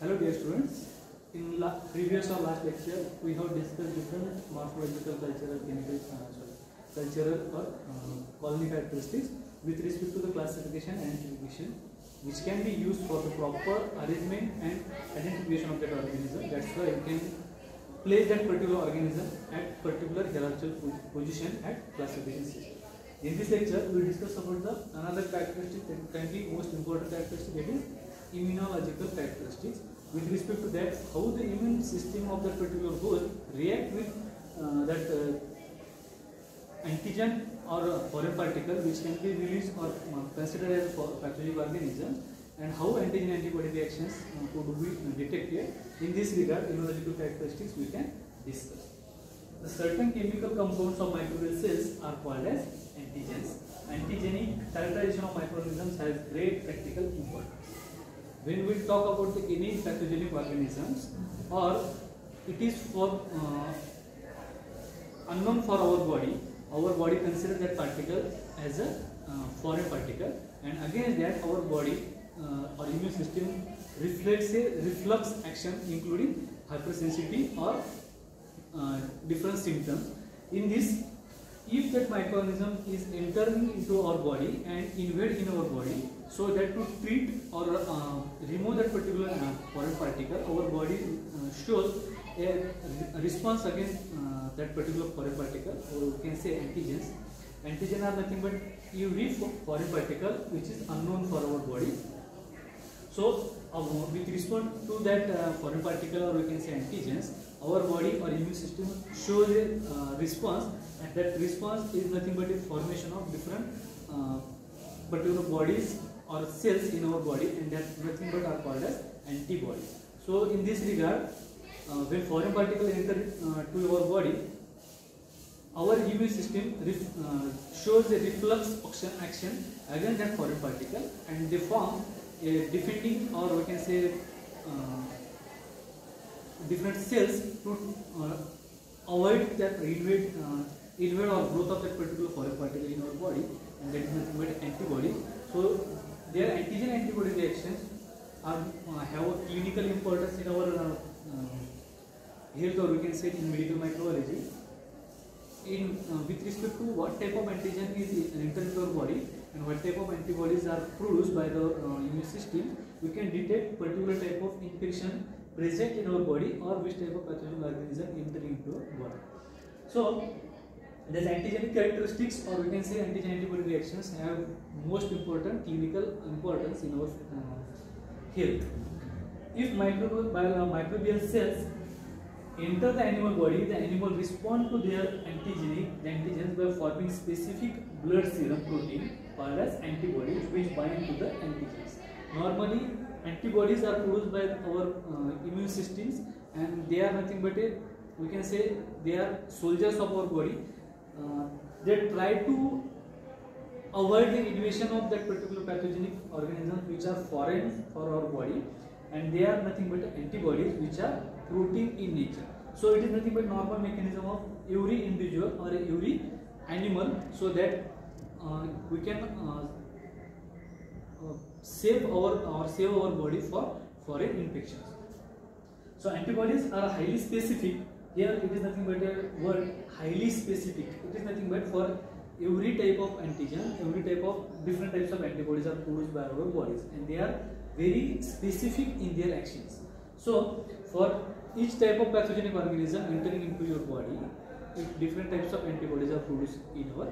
Hello dear students. In la previous or last lecture, we have discussed different morphological, cultural, chemical, uh, cultural or uh, colony characteristics with respect to the classification and identification, which can be used for the proper arrangement and identification of that organism. That's why you can place that particular organism at particular hierarchical position at classification system. In this lecture, we will discuss about the another characteristic that can be most important characteristic that is immunological characteristics. With respect to that, how the immune system of that particular host react with uh, that uh, antigen or foreign particle which can be released or uh, considered as a pathogenic organism and how antigen antibody reactions uh, could be detected. In this regard, immunological characteristics we can discuss. The certain chemical compounds of microbial cells are called as antigens. Antigenic characterization of microorganisms has great practical importance. When we talk about the any pathogenic organisms or it is for uh, unknown for our body, our body consider that particle as a uh, foreign particle and against that our body uh, or immune system reflects a reflux action including hypersensitivity or uh, different symptoms. In this, if that microorganism is entering into our body and invade in our body, so that to treat or uh, remove that particular uh, foreign particle, our body uh, shows a response against uh, that particular foreign particle, or we can say antigens. Antigen are nothing but fo- foreign particle which is unknown for our body. So, uh, with respect to that uh, foreign particle or we can say antigens, our body or immune system shows a uh, response and that response is nothing but a formation of different uh, particular bodies or cells in our body and that nothing but are called as antibodies. So, in this regard, uh, when foreign particle enter uh, to our body, our immune system uh, shows a reflux action, action against that foreign particle and they form a defending or we can say uh, different cells to uh, avoid that invade, uh, invade or growth of that particular foreign particle in our body and that is but antibody. So their antigen antibody reactions are uh, have a clinical importance in our uh, uh, health or we can say in medical microbiology in uh, with respect to what type of antigen is entered into our body and what type of antibodies are produced by the uh, immune system, we can detect particular type of infection present in our body or which type of pathogen organism entering into our body. So, these antigenic characteristics or we can say antigen antibody reactions have most important clinical importance in our uh, health. If microbial, microbial cells enter the animal body, the animal respond to their antigenic the antigens by forming specific blood serum protein called as antibodies which bind to the antigens. Normally, antibodies are produced by our uh, immune systems and they are nothing but a we can say they are soldiers of our body. Uh, they try to avoid the invasion of that particular pathogenic organisms which are foreign for our body and they are nothing but antibodies which are protein in nature. So it is nothing but normal mechanism of every individual or every animal so that uh, we can uh, uh, save our or save our body for foreign infections. So antibodies are highly specific. Here it is nothing but a word highly specific. It is nothing but for every type of antigen, every type of different types of antibodies are produced by our bodies and they are very specific in their actions. So for each type of pathogenic organism entering into your body, different types of antibodies are produced in our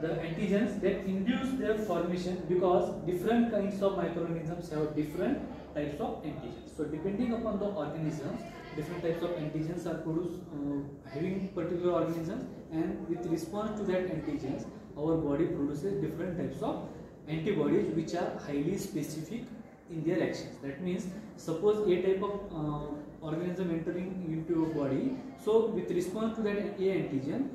the antigens that induce their formation because different kinds of microorganisms have different types of antigens. So depending upon the organisms, different types of antigens are produced uh, having particular organisms and with response to that antigens, our body produces different types of antibodies which are highly specific in their actions. That means suppose a type of uh, organism entering into your body, so with response to that A antigen,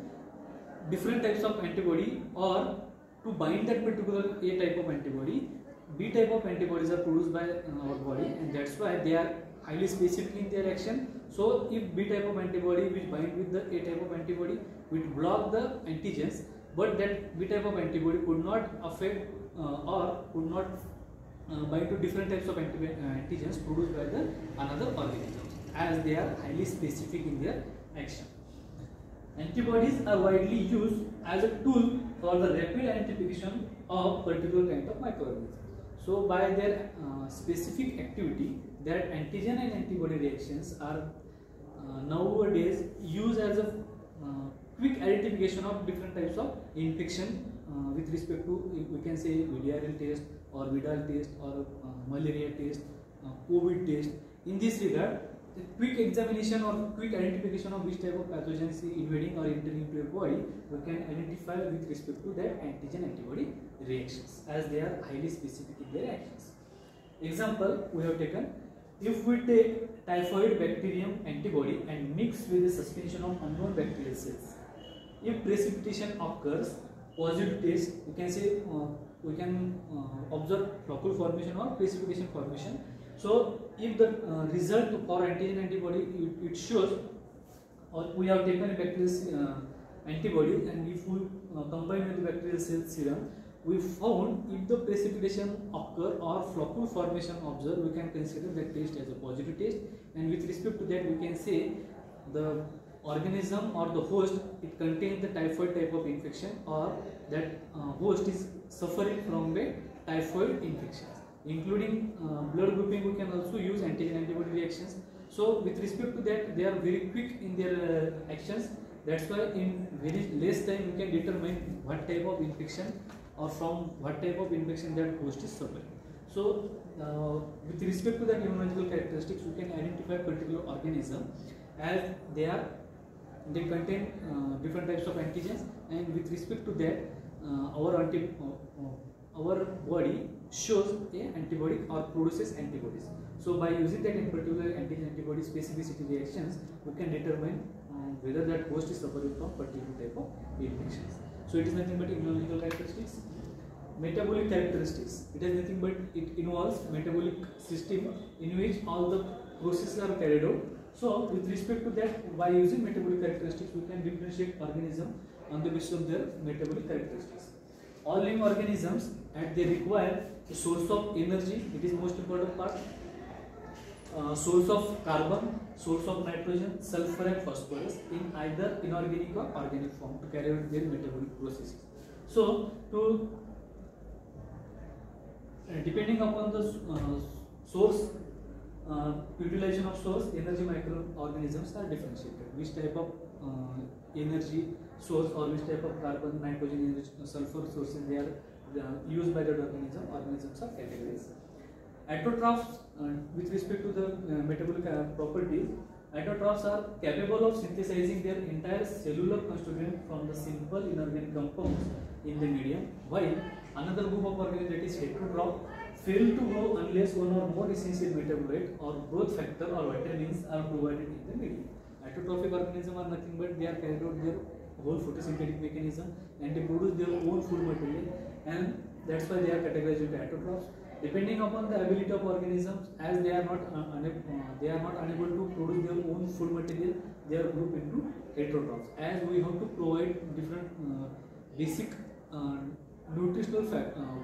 different types of antibody or to bind that particular A type of antibody, B type of antibodies are produced by uh, our body and that's why they are highly specific in their action. So if B type of antibody which bind with the A type of antibody will block the antigens but that B type of antibody could not affect uh, or could not uh, bind to different types of anti- uh, antigens produced by the another organism as they are highly specific in their action. Antibodies are widely used as a tool for the rapid identification of particular kind of microorganism. So by their uh, specific activity, that antigen and antibody reactions are uh, nowadays used as a uh, quick identification of different types of infection uh, with respect to we can say VDRL test or Widal test or uh, malaria test, uh, COVID test. In this regard, quick examination or quick identification of which type of pathogen is invading or entering into your body, we can identify with respect to that antigen antibody reactions as they are highly specific in their actions. Example we have taken if we take typhoid bacterium antibody and mix with a suspension of unknown bacterial cells, if precipitation occurs, positive test, we can say uh, we can uh, observe floccule formation or precipitation formation. So, if the uh, result for antigen antibody it, it shows, or we have taken a bacterial uh, antibody and if we uh, combine with the bacterial cell serum, we found if the precipitation occur or floccule formation observed, we can consider that test as a positive test. And with respect to that we can say the organism or the host it contains the typhoid type of infection or that uh, host is suffering from a typhoid infection. Including uh, blood grouping we can also use antigen antibody reactions. So with respect to that they are very quick in their uh, actions. That's why in very less time we can determine what type of infection or from what type of infection that host is suffering. So uh, with respect to that immunological characteristics we can identify particular organism as they are they contain uh, different types of antigens and with respect to that uh, our anti uh, uh, our body shows a antibody or produces antibodies. So by using that in particular antigen antibody specificity reactions we can determine uh, whether that host is suffering from particular type of infections so it is nothing but immunological characteristics. Metabolic characteristics. It is nothing but it involves metabolic system in which all the processes are carried out. So with respect to that by using metabolic characteristics we can differentiate organism on the basis of their metabolic characteristics. All living organisms and they require a source of energy it is most important part source of carbon source of nitrogen sulphur and phosphorus in either inorganic or organic form to carry out their metabolic process so to depending upon the source utilisation of source energy microorganisms are differentiated which type of energy source or which type of carbon nitrogen sulphur sources they are use by that organism organisms of categories autotrophs uh, with respect to the uh, metabolic uh, properties autotrophs are capable of synthesizing their entire cellular constituent from the simple inorganic compounds in the medium while another group of organisms that is heterotroph fail to grow unless one or more essential metabolite or growth factor or vitamins are provided in the medium. Autotrophic organisms are nothing but they are carried out their whole photosynthetic mechanism and they produce their own food material and that's why they are categorized into autotrophs. Depending upon the ability of organisms, as they are not uh, they are not unable to produce their own food material, they are grouped into heterotrophs. As we have to provide different uh, basic uh, nutritional fact, uh,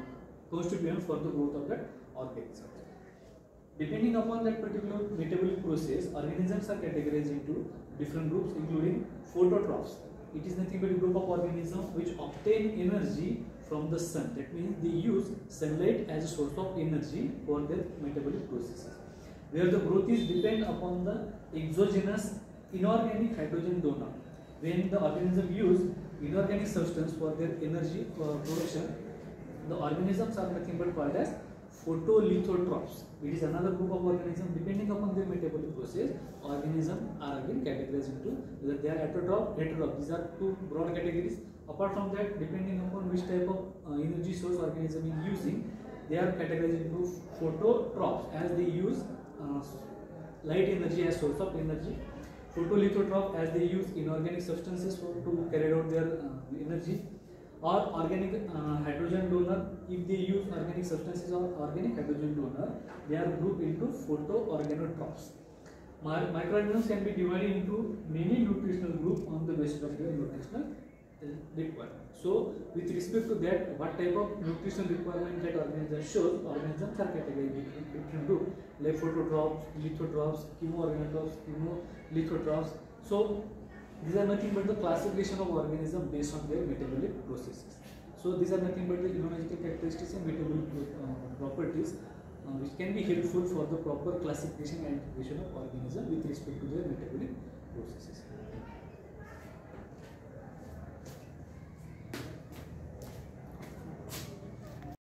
constituent for the growth of that organism. Depending upon that particular metabolic process, organisms are categorized into different groups, including phototrophs. It is nothing but a group of organisms which obtain energy from the sun. That means they use sunlight as a source of energy for their metabolic processes. Where the growth is depend upon the exogenous inorganic hydrogen donor. When the organism use inorganic substance for their energy uh, production, the organisms are nothing but called as photolithotrophs. It is another group of organisms depending upon their metabolic process. Organisms are again categorized into whether they are autotroph, heterotroph. These are two broad categories. Apart from that, depending upon which type of uh, energy source organism is using, they are categorized into phototrophs as they use uh, light energy as source of energy. Photolithotroph as they use inorganic substances for, to carry out their uh, energy or organic uh, hydrogen donor if they use organic substances or organic hydrogen donor they are grouped into photoorganotrophs Mi- microorganisms can be divided into many nutritional groups on the basis of their nutritional required. So with respect to that, what type of nutrition requirement that organism shows, organisms are categorized between two, lephototrophs, lithotrophs, chemoorganotrophs, chemolithotrophs. So these are nothing but the classification of organism based on their metabolic processes. So these are nothing but the immunological characteristics and metabolic uh, properties uh, which can be helpful for the proper classification and identification of organism with respect to their metabolic